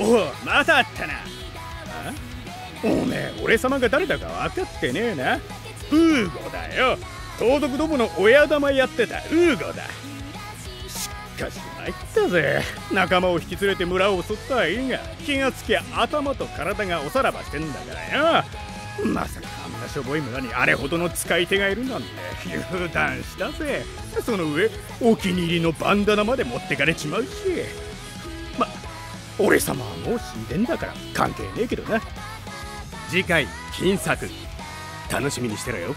おおまたあったな。おめえ俺様が誰だか分かってねえな。ウーゴだよ。盗賊どもの親玉やってたウーゴだ。しかし参ったぜ。仲間を引き連れて村を襲ったはいいが気がつきゃ頭と体がおさらばしてんだからよ。まさかあんなしょぼい村にあれほどの使い手がいるなんて。油断したぜ。その上お気に入りのバンダナまで持ってかれちまうし。俺様はもう死んでんだから関係ねえけどな。次回金作。楽しみにしてろよ。